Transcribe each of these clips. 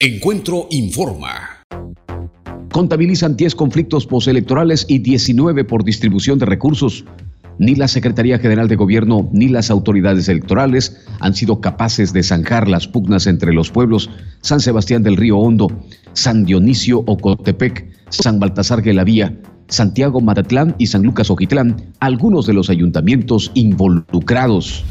Encuentro Informa. Contabilizan 10 conflictos postelectorales y 19 por distribución de recursos. Ni la Secretaría General de Gobierno ni las autoridades electorales han sido capaces de zanjar las pugnas entre los pueblos San Sebastián del Río Hondo, San Dionisio Ocotepec, San Baltasar Vía, Santiago Matatlán y San Lucas Ojitlán, algunos de los ayuntamientos involucrados.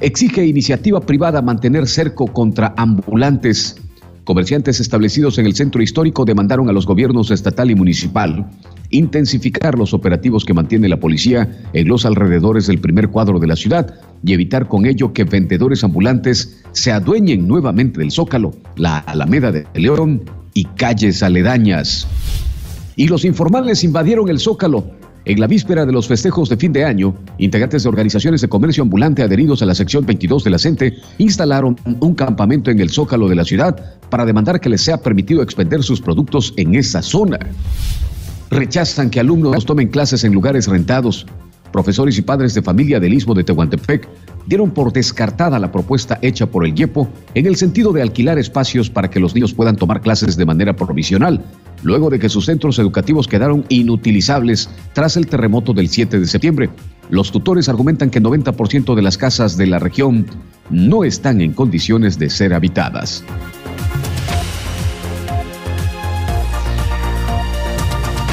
Exige iniciativa privada mantener cerco contra ambulantes. Comerciantes establecidos en el centro histórico demandaron a los gobiernos estatal y municipal intensificar los operativos que mantiene la policía en los alrededores del primer cuadro de la ciudad y evitar con ello que vendedores ambulantes se adueñen nuevamente del Zócalo, la Alameda de León y calles aledañas. Y los informales invadieron el Zócalo, en la víspera de los festejos de fin de año, integrantes de organizaciones de comercio ambulante adheridos a la sección 22 de la CENTE instalaron un campamento en el zócalo de la ciudad para demandar que les sea permitido expender sus productos en esa zona. Rechazan que alumnos tomen clases en lugares rentados. Profesores y padres de familia del Istmo de Tehuantepec dieron por descartada la propuesta hecha por el IEPO en el sentido de alquilar espacios para que los niños puedan tomar clases de manera provisional, luego de que sus centros educativos quedaron inutilizables tras el terremoto del 7 de septiembre. Los tutores argumentan que 90% de las casas de la región no están en condiciones de ser habitadas.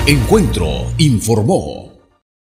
Encuentro informó.